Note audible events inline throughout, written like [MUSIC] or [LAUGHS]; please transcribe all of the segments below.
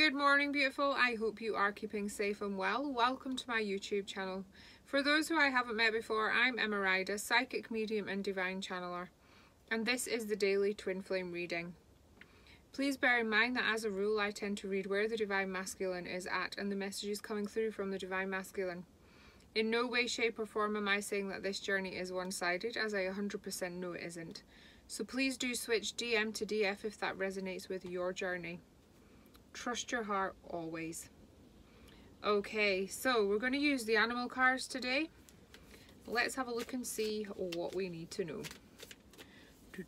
Good morning, beautiful. I hope you are keeping safe and well. Welcome to my YouTube channel. For those who I haven't met before, I'm Emma Ryder, psychic medium and divine channeler, and this is the daily twin flame reading. Please bear in mind that as a rule, I tend to read where the divine masculine is at and the messages coming through from the divine masculine. In no way, shape, or form am I saying that this journey is one sided, as I 100% know it isn't. So please do switch DM to DF if that resonates with your journey. Trust your heart always. Okay, so we're going to use the animal cards today. Let's have a look and see what we need to know. I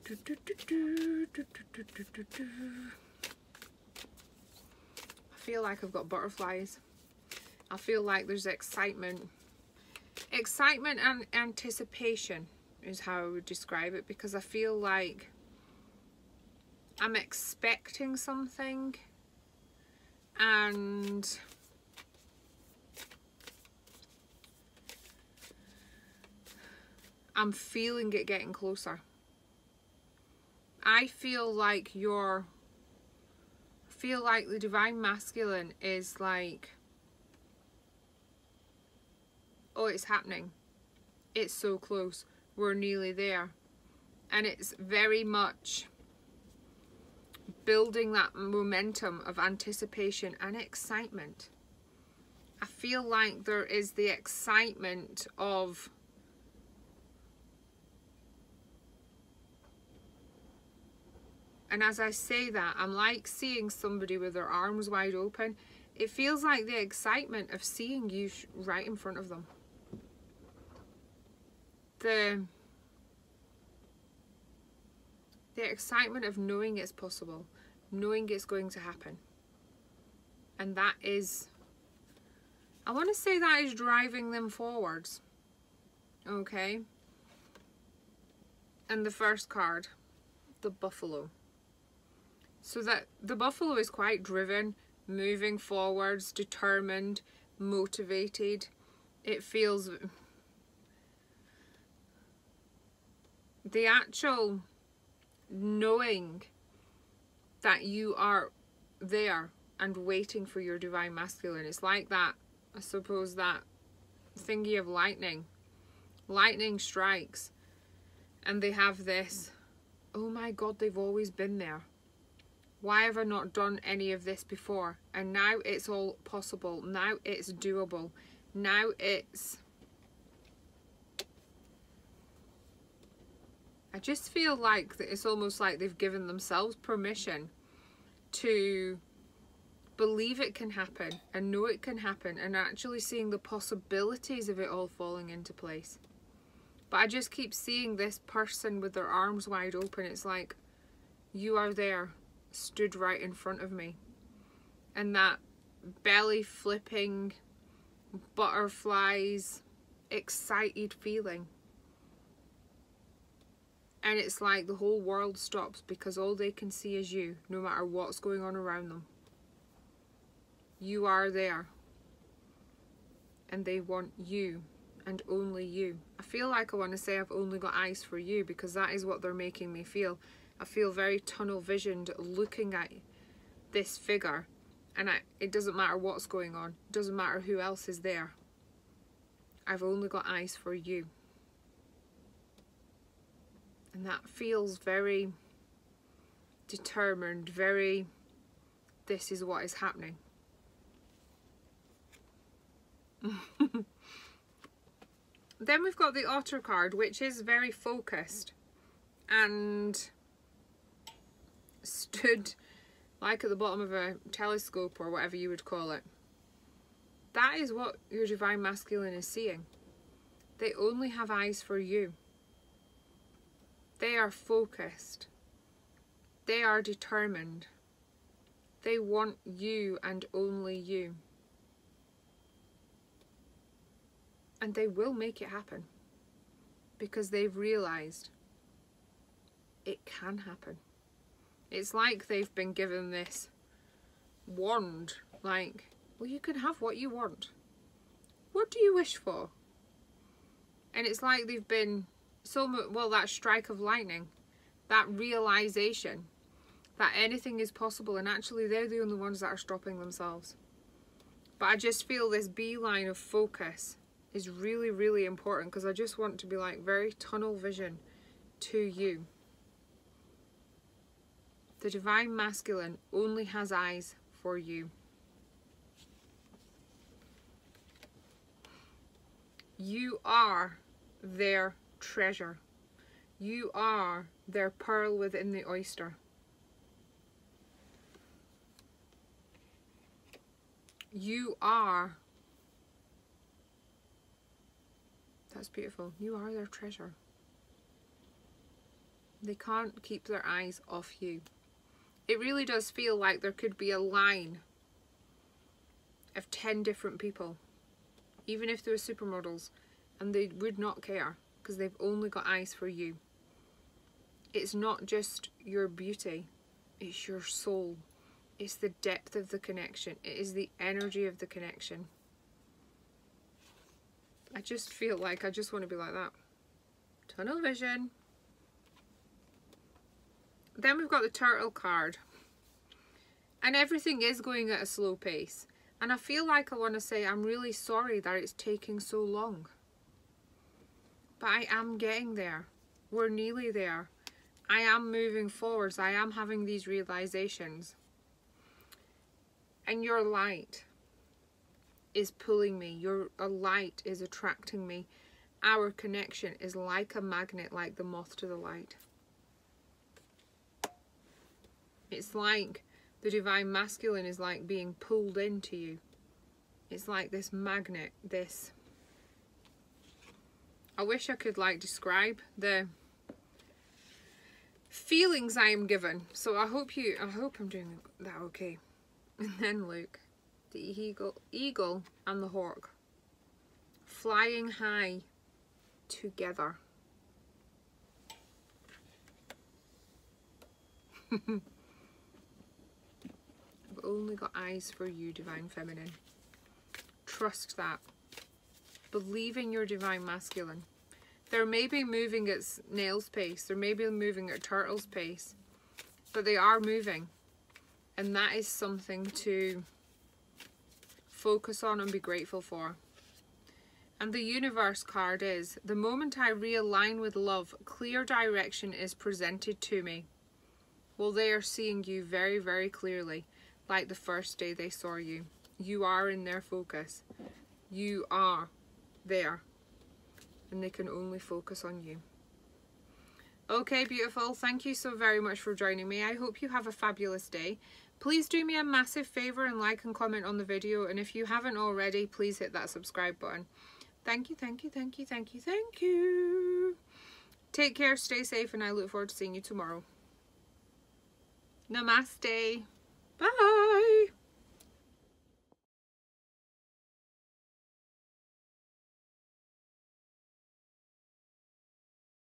feel like I've got butterflies. I feel like there's excitement. Excitement and anticipation is how I would describe it because I feel like I'm expecting something and I'm feeling it getting closer. I feel like you're feel like the divine masculine is like oh it's happening. It's so close. We're nearly there. And it's very much building that momentum of anticipation and excitement. I feel like there is the excitement of and as I say that I'm like seeing somebody with their arms wide open. It feels like the excitement of seeing you right in front of them. The the excitement of knowing it's possible, knowing it's going to happen. And that is, I want to say that is driving them forwards. Okay. And the first card, the buffalo. So that the buffalo is quite driven, moving forwards, determined, motivated. It feels the actual knowing that you are there and waiting for your divine masculine. It's like that, I suppose, that thingy of lightning. Lightning strikes and they have this, oh my god, they've always been there. Why have I not done any of this before? And now it's all possible. Now it's doable. Now it's I just feel like that it's almost like they've given themselves permission to believe it can happen and know it can happen and actually seeing the possibilities of it all falling into place. But I just keep seeing this person with their arms wide open. It's like, you are there, stood right in front of me. And that belly flipping, butterflies, excited feeling and it's like the whole world stops because all they can see is you, no matter what's going on around them. You are there. And they want you and only you. I feel like I want to say I've only got eyes for you because that is what they're making me feel. I feel very tunnel visioned looking at this figure and I, it doesn't matter what's going on. It doesn't matter who else is there. I've only got eyes for you and that feels very determined very this is what is happening. [LAUGHS] Then we've got the otter card which is very focused and stood like at the bottom of a telescope or whatever you would call it. That is what your divine masculine is seeing. They only have eyes for you they are focused. They are determined. They want you and only you. And they will make it happen because they've realised it can happen. It's like they've been given this wand, like, well, you can have what you want. What do you wish for? And it's like they've been so well that strike of lightning that realization that anything is possible and actually they're the only ones that are stopping themselves. But I just feel this beeline of focus is really, really important because I just want to be like very tunnel vision to you. The Divine Masculine only has eyes for you. You are their treasure. You are their pearl within the oyster. You are. That's beautiful. You are their treasure. They can't keep their eyes off you. It really does feel like there could be a line of 10 different people, even if they were supermodels, and they would not care because they've only got eyes for you. It's not just your beauty, it's your soul. It's the depth of the connection. It is the energy of the connection. I just feel like I just want to be like that. Tunnel vision. Then we've got the turtle card. And everything is going at a slow pace. And I feel like I want to say I'm really sorry that it's taking so long. But I am getting there. We're nearly there. I am moving forwards. I am having these realizations. And your light is pulling me. Your a light is attracting me. Our connection is like a magnet, like the moth to the light. It's like the divine masculine is like being pulled into you. It's like this magnet, this. I wish I could like describe the feelings I am given. So I hope you, I hope I'm doing that okay. [LAUGHS] And then look, the eagle, eagle and the hawk flying high together. [LAUGHS] I've only got eyes for you, Divine Feminine. Trust that. Believe in your Divine Masculine. They're maybe moving at snail's pace. They're maybe moving at turtle's pace. But they are moving. And that is something to focus on and be grateful for. And the universe card is, the moment I realign with love, clear direction is presented to me. Well, they are seeing you very, very clearly like the first day they saw you. You are in their focus. You are there. And they can only focus on you. Okay, beautiful. Thank you so very much for joining me. I hope you have a fabulous day. Please do me a massive favour and like and comment on the video. And if you haven't already, please hit that subscribe button. Thank you, thank you, thank you, thank you, thank you. Take care, stay safe, and I look forward to seeing you tomorrow. Namaste. Bye.